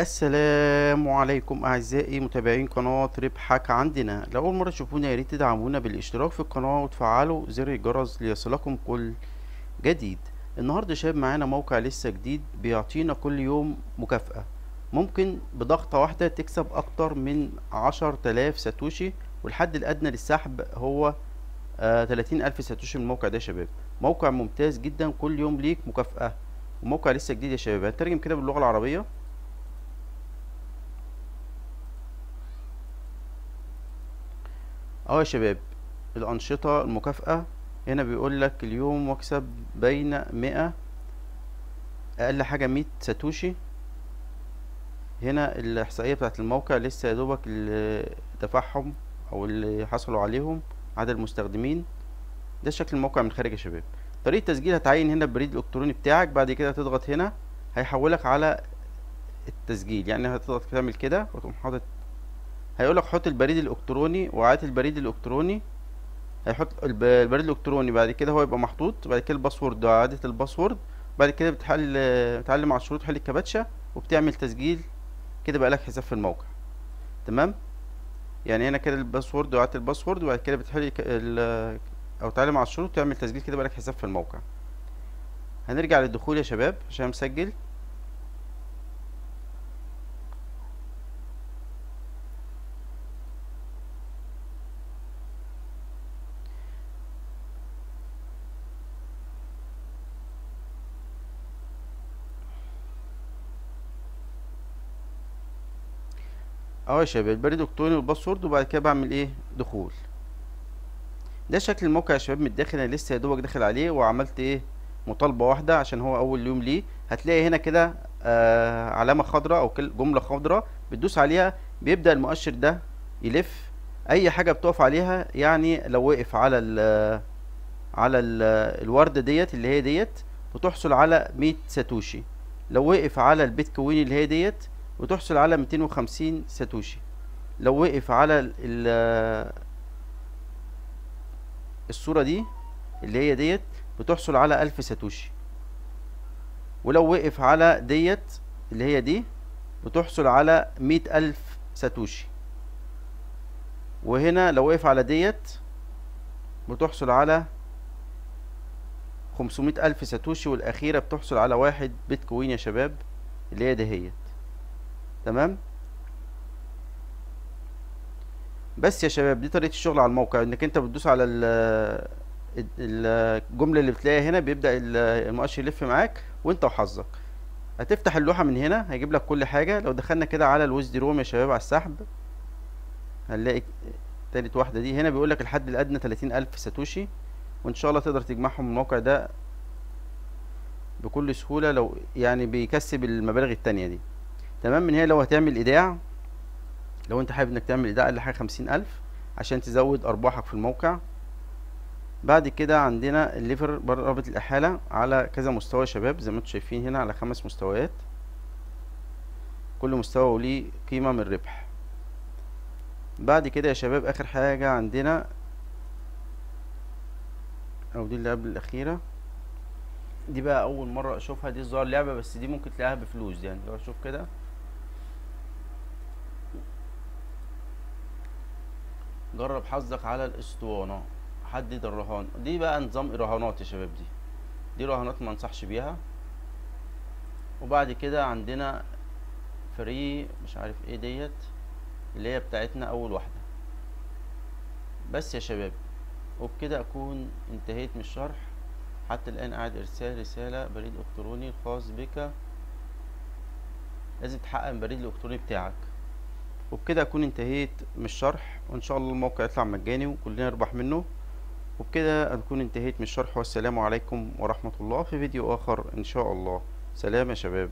السلام عليكم أعزائي متابعين قناة ربحك عندنا. لو أول مرة تشوفونا يا ريت تدعمونا بالاشتراك في القناة وتفعلوا زر الجرس ليصلكم كل جديد. النهاردة شاب معانا موقع لسه جديد بيعطينا كل يوم مكافأة. ممكن بضغطة واحدة تكسب أكتر من عشر تلاف ساتوشي والحد الأدنى للسحب هو آه تلاتين ألف ساتوشي من الموقع ده يا شباب. موقع ممتاز جدا كل يوم ليك مكافأة. وموقع لسه جديد يا شباب. هنترجم كده باللغة العربية. آه يا شباب الأنشطة المكافأة هنا بيقول لك اليوم واكسب بين مئة أقل حاجة مية ساتوشي. هنا الإحصائية بتاعت الموقع لسه يا دوبك دفعهم أو اللي حصلوا عليهم عدد المستخدمين. ده شكل الموقع من خارج يا شباب. طريقة التسجيل هتعين هنا البريد الإلكتروني بتاعك بعد كده تضغط هنا هيحولك على التسجيل. يعني هتضغط تعمل كده وتقوم حاطط هيقولك حط البريد الإلكتروني وإعادة البريد الإلكتروني. هيحط الب- البريد الإلكتروني بعد كده هو يبقى محطوط بعد كده ال password وإعادة ال password بعد كده بتحل بتعلم على الشروط تحل الكباتشة وبتعمل تسجيل كده بقى لك حساب في الموقع. تمام؟ يعني هنا كده ال password وإعادة ال password وبعد كده بتحل أو تعلم على الشروط تعمل تسجيل كده بقى لك حساب في الموقع. هنرجع للدخول يا شباب عشان مسجل. آه يا شباب البريد الإلكتروني والباسورد وبعد كده بعمل إيه؟ دخول. ده شكل الموقع يا شباب من الداخل أنا لسه يا دوبك داخل عليه وعملت إيه؟ مطالبة واحدة عشان هو أول يوم ليه. هتلاقي هنا كده آه علامة خضراء أو جملة خضراء بتدوس عليها بيبدأ المؤشر ده يلف. أي حاجة بتقف عليها يعني لو وقف على ال على ال الوردة ديت اللي هي ديت بتحصل على مية ساتوشي. لو وقف على البيتكوين اللي هي ديت بتحصل على ميتين وخمسين ساتوشي. لو وقف على ال- ال- الصورة دي اللي هي ديت بتحصل على ألف ساتوشي. ولو وقف على ديت اللي هي دي بتحصل على مية ألف ساتوشي. وهنا لو وقف على ديت بتحصل على خمسمية ألف ساتوشي والأخيرة بتحصل على واحد بيتكوين يا شباب اللي هي دهيت تمام؟ بس يا شباب دي طريقة الشغل على الموقع إنك أنت بتدوس على ال- ال- الجملة اللي بتلاقيها هنا بيبدأ ال- المؤشر يلف معاك وأنت وحظك. هتفتح اللوحة من هنا هيجيب لك كل حاجة. لو دخلنا كده على ال withdraw يا شباب على السحب هنلاقي تالت واحدة دي. هنا بيقول لك الحد تلاتين ألف ساتوشي وإن شاء الله تقدر تجمعهم من الموقع ده بكل سهولة لو يعني بيكسب المبالغ التانية دي. تمام؟ من هنا لو هتعمل إيداع لو أنت حابب إنك تعمل إيداع أقل حاجة خمسين ألف عشان تزود أرباحك في الموقع. بعد كده عندنا الليفر رابط الإحالة على كذا مستوى يا شباب زي ما أنتم شايفين هنا على خمس مستويات. كل مستوى وليه قيمة من الربح بعد كده يا شباب آخر حاجة عندنا أو دي اللي قبل الأخيرة. دي بقى أول مرة أشوفها دي الظاهر لعبة بس دي ممكن تلاقيها بفلوس يعني لو أشوف كده. جرب حظك على الاسطوانة. حدد الرهان. دي بقى نظام رهانات يا شباب دي. دي رهانات ما انصحش بيها. وبعد كده عندنا free مش عارف إيه ديت اللي هي بتاعتنا أول واحدة. بس يا شباب وبكده أكون انتهيت من الشرح. حتى الآن قاعد إرسال رسالة بريد إلكتروني الخاص بك. لازم تحقق البريد الالكتروني بتاعك. وبكده أكون انتهيت من الشرح وإن شاء الله الموقع يطلع مجاني وكلنا نربح منه. وبكده أكون انتهيت من الشرح والسلام عليكم ورحمة الله في فيديو آخر إن شاء الله. سلام يا شباب.